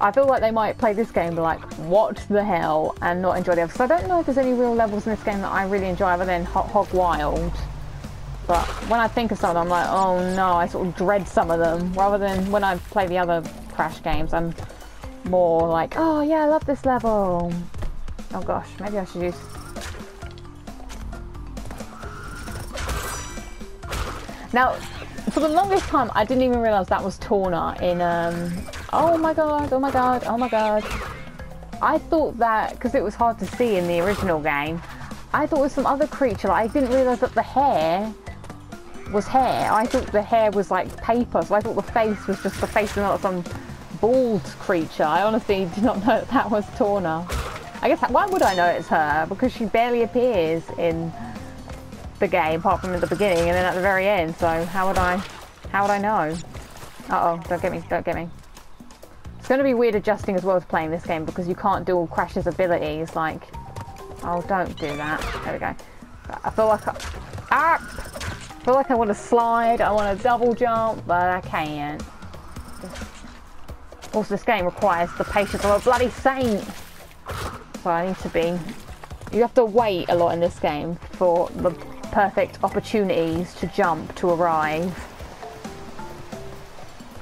I feel like they might play this game be like, what the hell, and not enjoy the others. So I don't know if there's any real levels in this game that I really enjoy other than Hog Wild. But when I think of some of them, I'm like, oh no, I sort of dread some of them. Rather than when I play the other Crash games, I'm more like, oh yeah, I love this level. Oh gosh, maybe I should use... Now, for the longest time, I didn't even realise that was Tawna in, um... Oh my god, oh my god, oh my god. I thought that, because it was hard to see in the original game, I thought it was some other creature. Like, I didn't realise that the hair was hair. I thought the hair was like paper, so I thought the face was just the face of not some bald creature. I honestly [LAUGHS] did not know that, that was Tawna. I guess, why would I know it's her? Because she barely appears in the game, apart from at the beginning and then at the very end, so how would I, how would I know? Uh-oh, don't get me, don't get me. It's going to be weird adjusting as well as playing this game because you can't do all Crash's abilities, like... Oh, don't do that. There we go. I feel like I... Ah! I feel like I want to slide, I want to double jump, but I can't. Also, this game requires the patience of a bloody saint. So I need to be... You have to wait a lot in this game for the perfect opportunities to jump to arrive.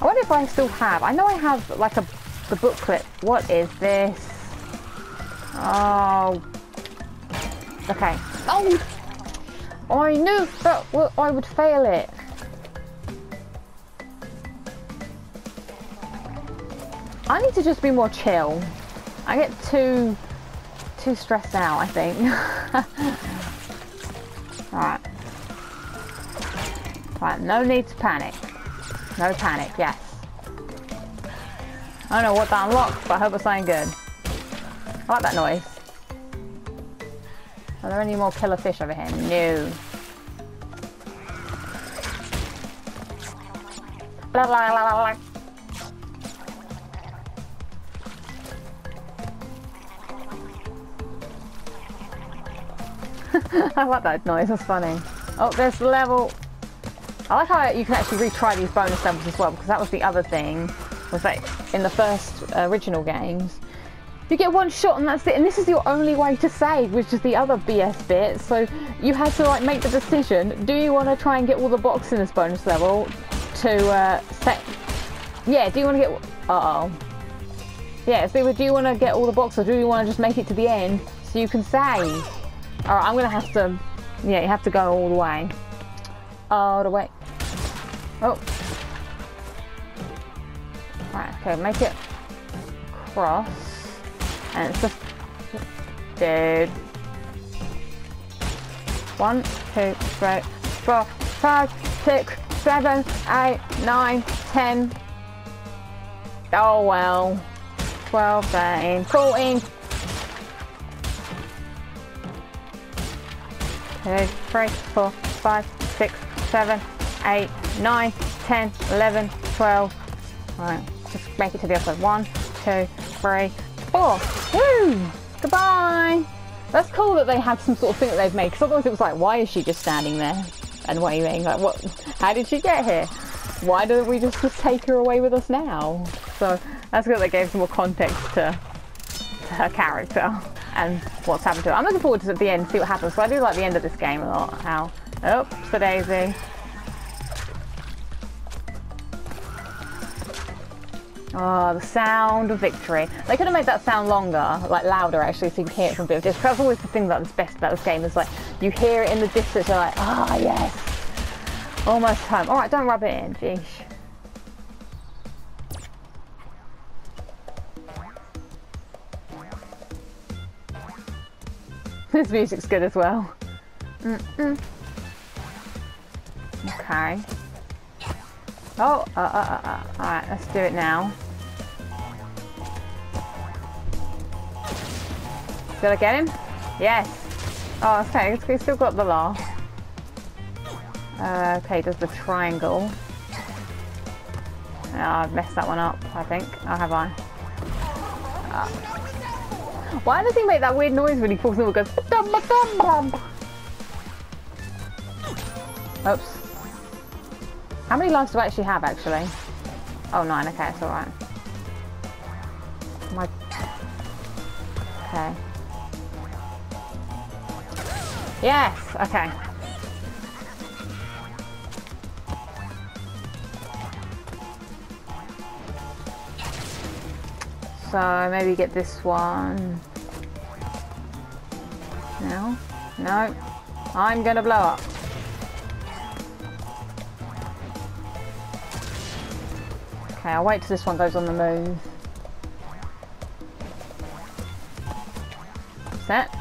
I wonder if I still have... I know I have, like, a the booklet. What is this? Oh... Okay. Oh! I knew that I would fail it. I need to just be more chill. I get too too stressed out, I think. [LAUGHS] Alright. Right, no need to panic. No panic, yes. I don't know what that unlocked, but I hope it's something good. I like that noise. Are there any more killer fish over here? No. Blah, blah, blah, blah. [LAUGHS] I like that noise, that's funny. Oh, there's the level. I like how you can actually retry these bonus levels as well, because that was the other thing, was that in the first original games, you get one shot and that's it. And this is your only way to save, which is the other BS bit. So you have to like make the decision. Do you want to try and get all the boxes in this bonus level to uh, set? Yeah. Do you want to get? Uh oh. Yeah. So do you want to get all the boxes, or do you want to just make it to the end so you can save? All right. I'm gonna have to. Yeah. You have to go all the way. All the way. Oh. Right, okay, make it cross. And it's just... Dude. One, two, three, four, five, six, seven, eight, nine, ten. Oh well. 12, 13, 14. 2, 3, 4, 5, 6, 7, 8, 9, 10, 11, 12. Right, just make it to the other side. 1, 2, 3, 4. Woo! Goodbye! That's cool that they had some sort of thing that they've made, because otherwise it was like, why is she just standing there and waving? Like, what? How did she get here? Why don't we just, just take her away with us now? So that's good they gave some more context to, to her character and what's happened to it. I'm looking forward to the end, see what happens. So I do like the end of this game a lot. How? Oh, for Daisy. Oh, the sound of victory. They could have made that sound longer, like louder actually, so you can hear it from a bit of distance. That's always the thing that's best about this game is like, you hear it in the distance, you're like, ah, oh, yes. Almost home. Alright, don't rub it in, jeez. [LAUGHS] this music's good as well. Mm -mm. Okay. Oh, uh, uh, uh, uh. alright, let's do it now. Did I get him? Yes. Oh, okay, we still got the last. Uh, okay, does the triangle. Oh, I've messed that one up, I think. Oh, have I? Uh, why does he make that weird noise when he falls over? Goes. Dum, dum, dum. Oops. How many lives do I actually have, actually? Oh, nine. Okay, it's alright. My... Okay. Yes! Okay. So maybe get this one. No? No. I'm gonna blow up. Okay, I'll wait till this one goes on the move. Set.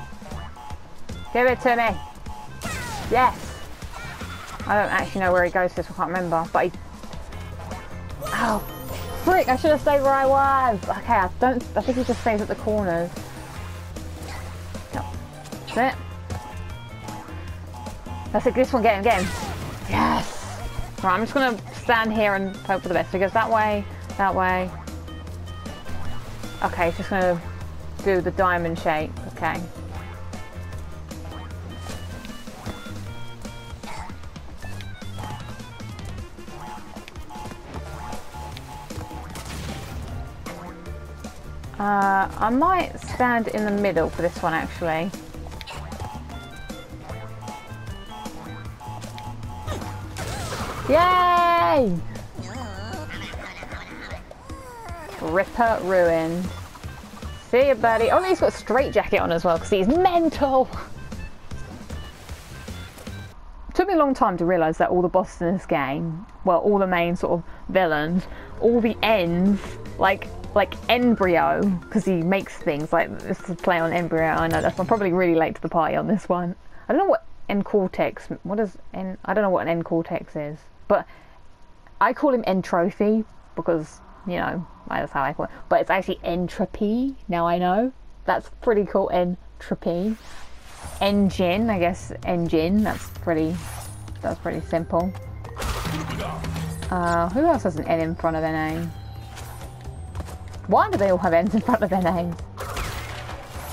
Give it to me. Yes. I don't actually know where he goes this, I can't remember, but he... I should have stayed where I was. Okay, I don't, I think he just stays at the corners. No. That's it. That's it, this one, get him, get him. Yes. Right, I'm just gonna stand here and hope for the best because that way, that way. Okay, just gonna do the diamond shape. Okay. Uh, I might stand in the middle for this one actually. Yay! Ripper ruined. See you, buddy. Oh, he's got a straight jacket on as well because he's mental. Took me a long time to realise that all the bosses in this game, well, all the main sort of villains, all the ends, like like N. Brio, because he makes things like this is play on embryo. I know that's I'm probably really late to the party on this one. I don't know what N cortex. What is N? I don't know what an N cortex is. But I call him N. Tropy because, you know, that's how I call it. But it's actually Entropy, now I know. That's pretty cool, Entropy. N. Gin, I guess, engine, that's pretty, that's pretty simple. Uh, who else has an N in front of their name? Why do they all have N's in front of their names?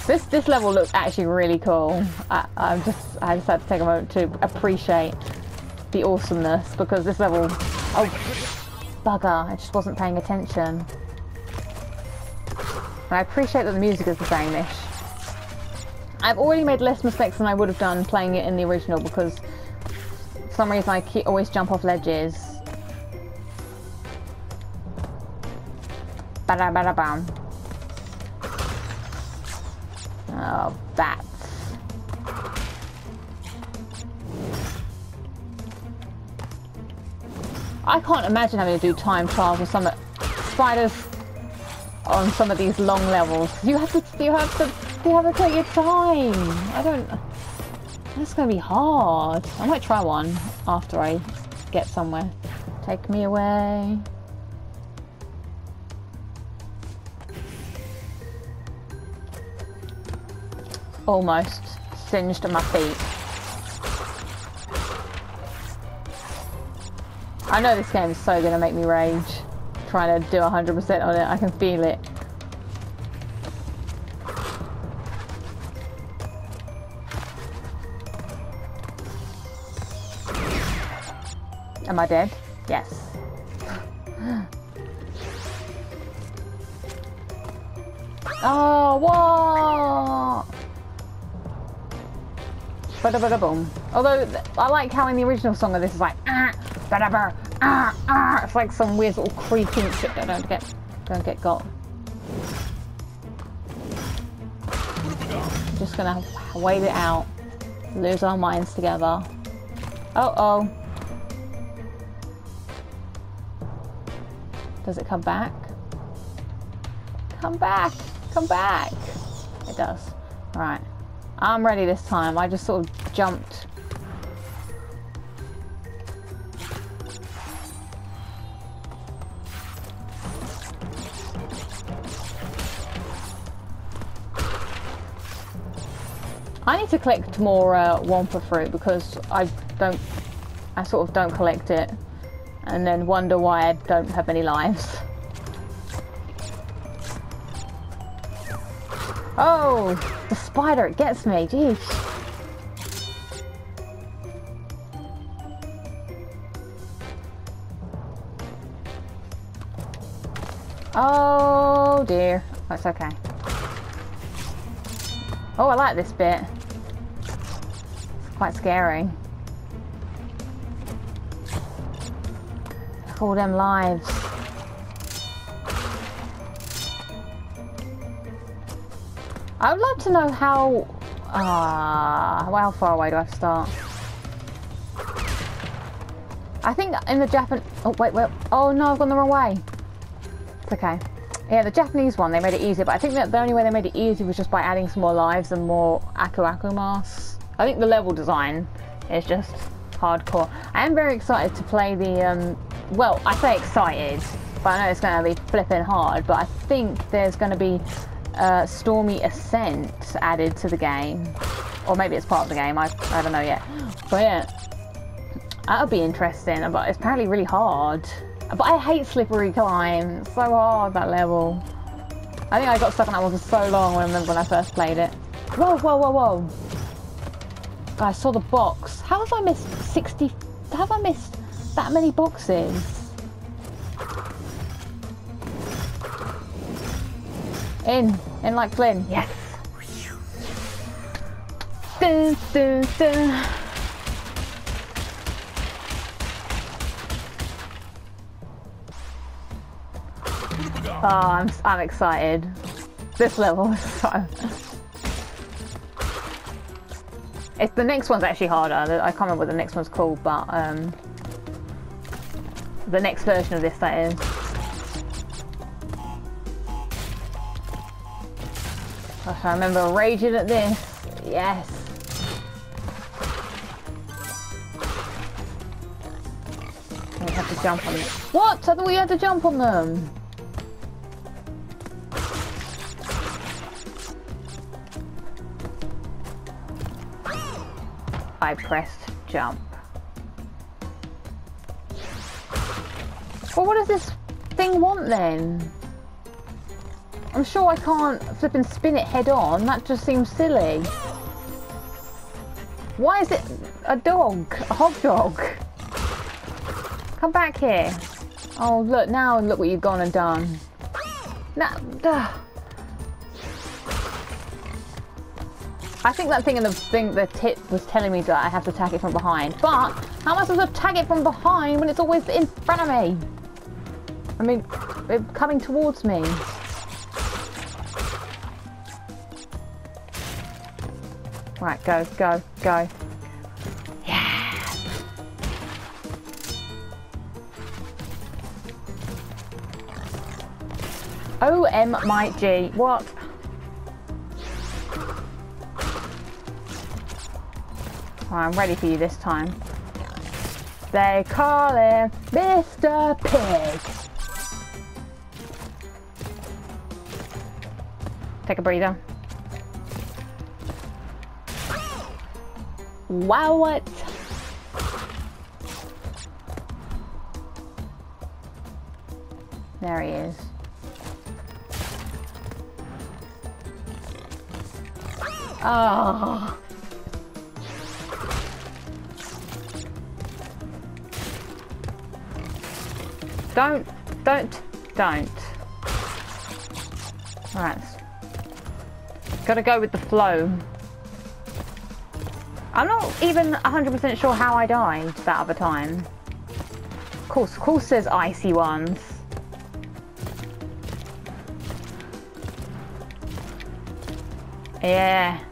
This this level looks actually really cool. I, I'm just I just had to take a moment to appreciate the awesomeness because this level... Oh, bugger, I just wasn't paying attention. And I appreciate that the music is the same-ish. I've already made less mistakes than I would have done playing it in the original because for some reason I always jump off ledges. Bada bada bam. Oh, that I can't imagine having to do time trials or something spiders on some of these long levels. You have to, you have to, you have to take your time. I don't. That's gonna be hard. I might try one after I get somewhere. Take me away. Almost singed my feet. I know this game is so gonna make me rage. Trying to do 100% on it, I can feel it. Am I dead? Yes. [GASPS] oh, what? Bada bada boom. Although I like how in the original song of this is like ah, bada bada, ah, ah. It's like some weird little creeping shit that don't get don't get got. Just gonna wait it out. Lose our minds together. Oh oh. Does it come back? Come back! Come back! It does. Alright. I'm ready this time. I just sort of jumped. I need to collect more uh, Wumpa fruit because I don't, I sort of don't collect it and then wonder why I don't have any lives. [LAUGHS] Oh, the spider, it gets me, jeez. Oh dear, that's okay. Oh, I like this bit. It's quite scary. Look all them lives. I would like to know how... Ah, uh, how far away do I start? I think in the Japan... Oh, wait, wait. Oh, no, I've gone the wrong way. It's okay. Yeah, the Japanese one, they made it easier, but I think that the only way they made it easy was just by adding some more lives and more Aku Aku masks. I think the level design is just hardcore. I am very excited to play the, um, well, I say excited, but I know it's going to be flipping hard, but I think there's going to be uh, Stormy Ascent added to the game. Or maybe it's part of the game, I, I don't know yet. But yeah, that'll be interesting, but it's apparently really hard. But I hate slippery climb, it's so hard that level. I think I got stuck on that one for so long when I remember when I first played it. Whoa, whoa, whoa, whoa. I saw the box. How have I missed 60... How have I missed that many boxes? In. In like Flynn. Yes. Dun, dun, dun. Oh, I'm, I'm excited. This level is so... [LAUGHS] It's, the next one's actually harder. I can't remember what the next one's called, but um, the next version of this, that is. I remember raging at this. Yes. We have to jump on them. What? I thought we had to jump on them. I pressed jump. Well, what does this thing want then? I'm sure I can't flip and spin it head on. That just seems silly. Why is it a dog? A hog dog? Come back here. Oh, look, now look what you've gone and done. Now, duh. I think that thing in the thing, the tip was telling me that I have to attack it from behind. But how am I supposed to attack it from behind when it's always in front of me? I mean, it's coming towards me. Right, go, go, go. Yeah! O M my G. What? I'm ready for you this time. They call him Mr. Pig. Take a breather. Wow, what? There he is. Oh. Don't, don't, don't. Alright. Gotta go with the flow. I'm not even 100% sure how I died that other time. Of course, of course there's icy ones. Yeah.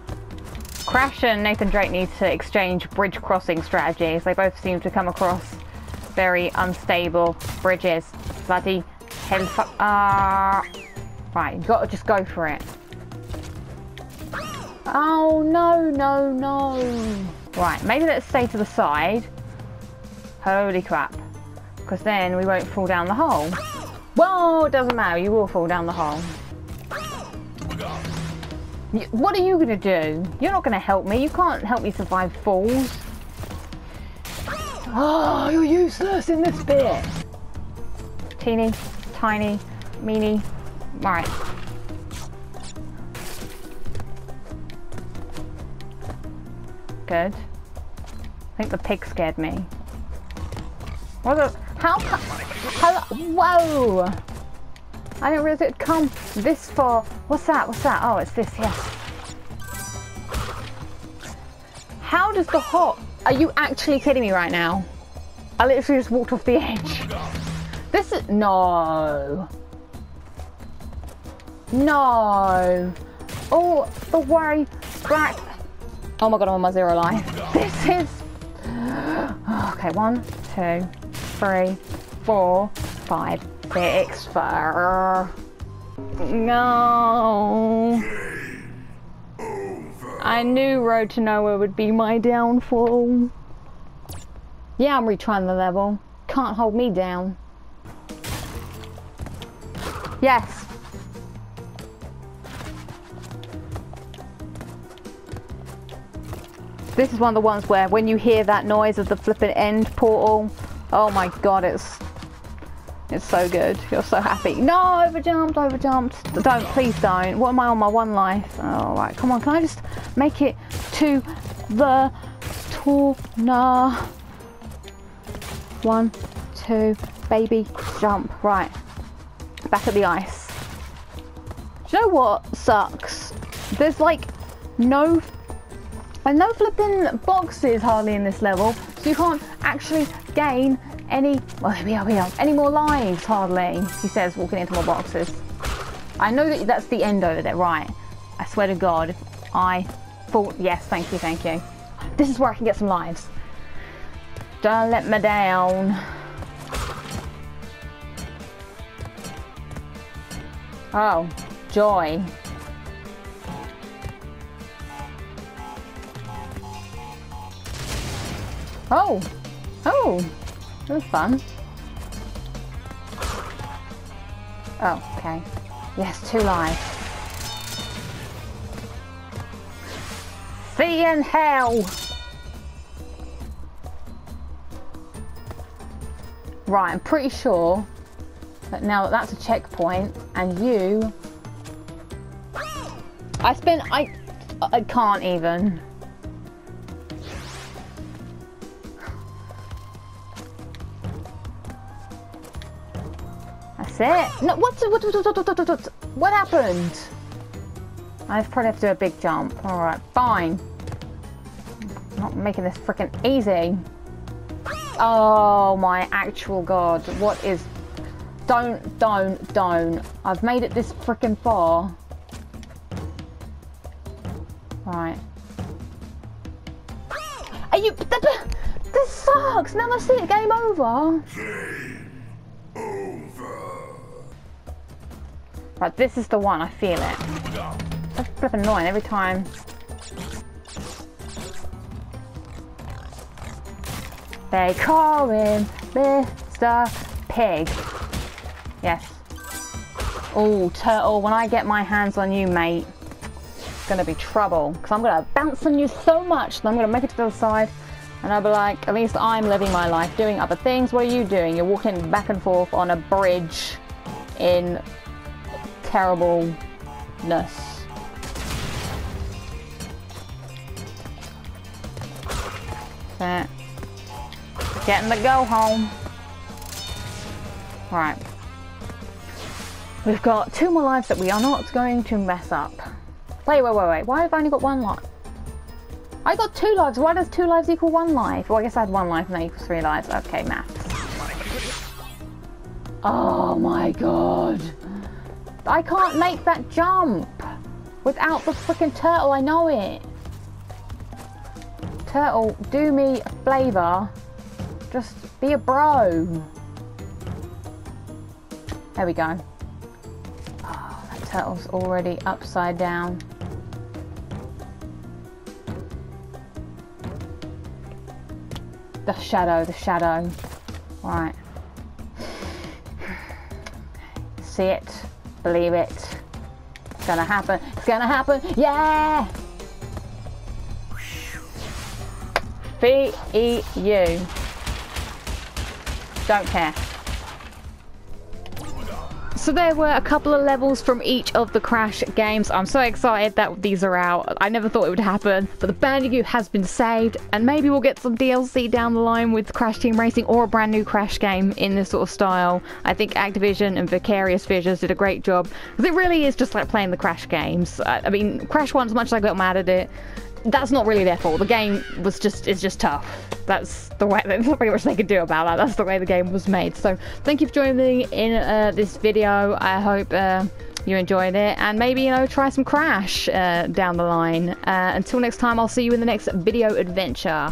Crash and Nathan Drake need to exchange bridge crossing strategies. They both seem to come across very unstable bridges. Bloody hell. Ah. Uh, right, you gotta just go for it. Oh, no, no, no. Right, maybe let's stay to the side. Holy crap. Because then we won't fall down the hole. Well, it doesn't matter. You will fall down the hole. What are you going to do? You're not going to help me. You can't help me survive falls. [GASPS] Oh, you're useless in this bit. Teeny, tiny, meeny. Right. Good. I think the pig scared me. What the? How? How? Whoa! I didn't realize it'd come this far. What's that? What's that? Oh, it's this. Yes. How does the hot? Are you actually kidding me right now? I literally just walked off the edge. This is no. No. Oh, the way back. Oh my god, I'm on my zero life. [LAUGHS] [LAUGHS] This is... Okay, one, two, three, four, five, six, four. No. I knew Road to Nowhere would be my downfall. Yeah, I'm retrying the level. Can't hold me down. Yes. This is one of the ones where when you hear that noise of the flipping end portal, oh my god, it's it's so good. You're so happy. No, over jumped, over jumped. Don't, please don't. What am I on my one life? All right, come on. Can I just make it to the corner? One, two, baby, jump. Right, back at the ice. Do you know what sucks? There's like no and no flipping boxes hardly in this level, so you can't actually gain any, well we are, we are, any more lives hardly, he says walking into more boxes. I know that that's the end over there, right. I swear to God, I thought, yes, thank you, thank you. This is where I can get some lives. Don't let me down. Oh, joy. Oh! Oh! That was fun. Oh, okay. Yes, two lives. See in hell! Right, I'm pretty sure that now that that's a checkpoint and you... I spent... I... I can't even. That's it. No, what, what, what, what, what, what, what happened? I probably have to do a big jump. Alright, fine. Not making this freaking easy. Oh my actual god. What is... Don't, don't, don't. I've made it this freaking far. Right. Are you... This sucks! Now I see it. Game over. Right, this is the one. I feel it. That's flipping annoying every time. They call him Mr. Pig. Yes. Oh, turtle, when I get my hands on you, mate, it's gonna be trouble. Because I'm gonna bounce on you so much that I'm gonna make it to the other side. And I'll be like, at least I'm living my life, doing other things. What are you doing? You're walking back and forth on a bridge in terribleness. That. Getting the go home. Right. We've got two more lives that we are not going to mess up. Wait, wait, wait, wait. Why have I only got one life? I got two lives. Why does two lives equal one life? Well, I guess I had one life and that equals three lives. Okay, maths. Oh my god. I can't make that jump without the freaking turtle. I know it. Turtle, do me a favour. Just be a bro. There we go. Oh, that turtle's already upside down. The shadow, the shadow. Right. [SIGHS] See it, believe it. It's gonna happen. It's gonna happen. Yeah! V-E-U. Don't care. So there were a couple of levels from each of the Crash games. I'm so excited that these are out. I never thought it would happen, but the Bandicoot has been saved, and maybe we'll get some DLC down the line with Crash Team Racing or a brand new Crash game in this sort of style. I think Activision and Vicarious Visions did a great job, because it really is just like playing the Crash games. I, mean, Crash 1, as much as I got mad at it, that's not really their fault. The game was just it's just tough. That's the way. [LAUGHS] There's not very much they could do about that. That's the way the game was made. So thank you for joining me in uh, this video. I hope. Uh, you enjoyed it and maybe you know try some crash uh, down the line uh, until next time i'll see you in the next video adventure